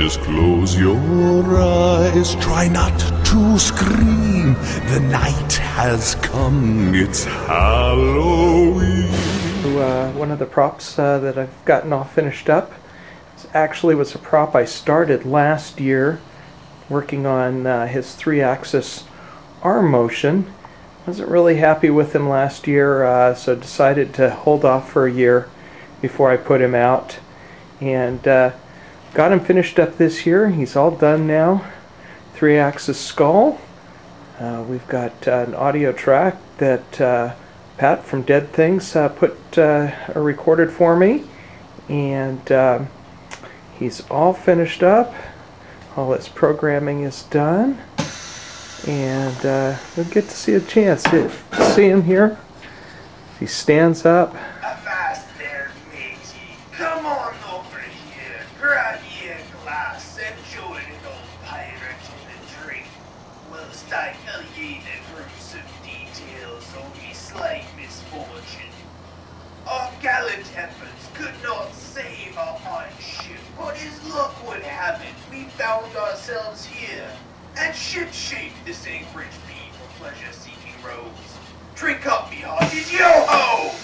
Just close your eyes, try not to scream. The night has come, it's Halloween. Uh, one of the props uh, that I've gotten all finished up actually was a prop I started last year working on uh, his three axis arm motion. Wasn't really happy with him last year, uh, so decided to hold off for a year before I put him out. And uh, got him finished up this year. He's all done now. Three axis skull. Uh, we've got uh, an audio track that uh, Pat from Dead Things uh, put recorded for me. And um, he's all finished up. All his programming is done. And uh, we'll get to see a chance to see him here. He stands up. Efforts could not save our fine ship, but as luck would have it, we found ourselves here. And shipshape this Anchorage be for pleasure-seeking rogues. Drink up, me hearties, yo-ho!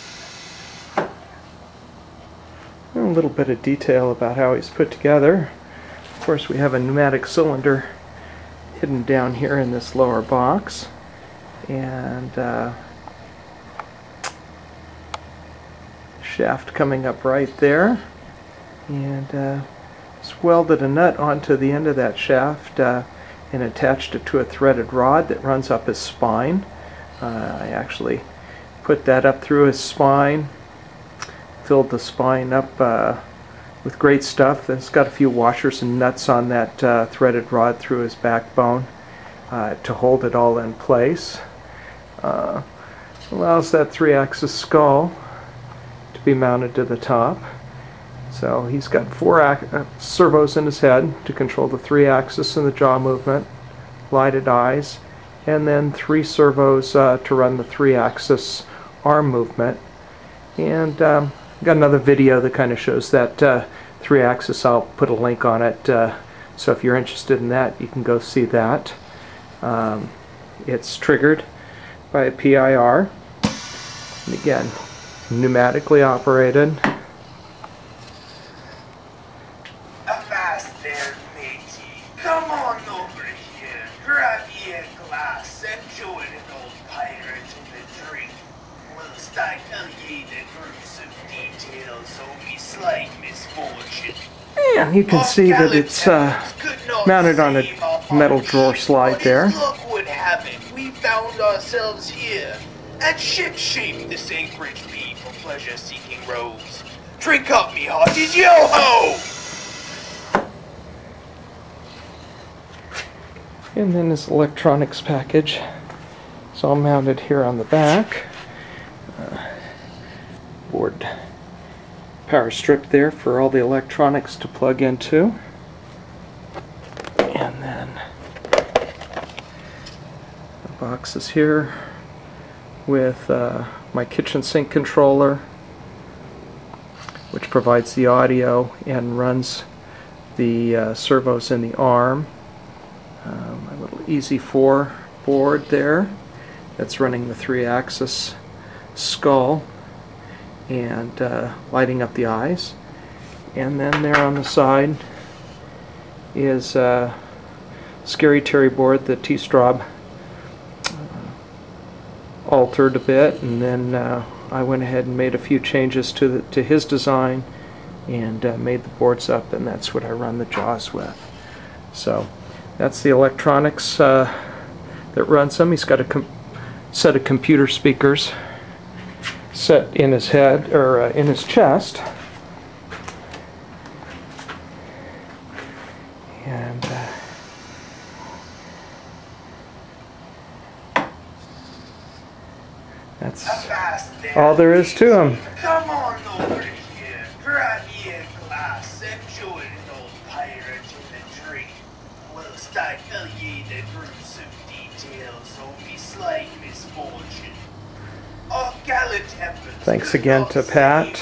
A little bit of detail about how he's put together. Of course, we have a pneumatic cylinder hidden down here in this lower box. And uh, shaft coming up right there. And uh, just welded a nut onto the end of that shaft uh, and attached it to a threaded rod that runs up his spine. Uh, I actually put that up through his spine, filled the spine up uh, with great stuff. It's got a few washers and nuts on that uh, threaded rod through his backbone uh, to hold it all in place. Uh, allows that three-axis skull be mounted to the top. So he's got four uh, servos in his head to control the three axis and the jaw movement, lighted eyes, and then three servos uh, to run the three axis arm movement. And um, got another video that kind of shows that uh, three axis. I'll put a link on it. Uh, so if you're interested in that, you can go see that. Um, it's triggered by a PIR. And again, pneumatically operated. Come on over here, grab ye a glass, and join an old pirate in the drink, whilst I tell ye the gruesome details of me slight misfortune. And you can see that it's uh, mounted on a metal drawer slide there. Would have it, we found ourselves here, at ship shape this Anchorage be for pleasure-seeking rogues. Drink up, me hearties, yo-ho! And then this electronics package. It's all mounted here on the back. Uh, board power strip there for all the electronics to plug into. And then the box is here with uh, my kitchen sink controller which provides the audio and runs the uh, servos in the arm um, my little Easy 4 board there that's running the three-axis skull and uh, lighting up the eyes. And then there on the side is uh, Scary Terry board the T-Straub uh, altered a bit and then uh, I went ahead and made a few changes to, the, to his design and uh, made the boards up and that's what I run the jaws with. So that's the electronics uh, that runs him. He's got a set of computer speakers set in his head or uh, in his chest. And that's all there is to them. Come on over here, grab ye a glass, and join an old pirate in the drink whilst I tell ye the gruesome details of me slight misfortune. Our gallant efforts Thanks again to Pat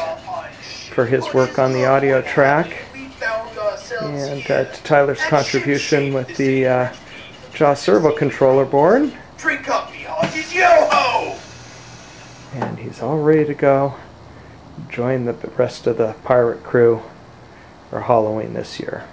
for his work on the audio track. We found ourselves And uh, to Tyler's contribution with the uh, Jaw Servo controller board. Drink up, me hearties, yo-ho! And he's all ready to go. Join the rest of the pirate crew for Halloween this year.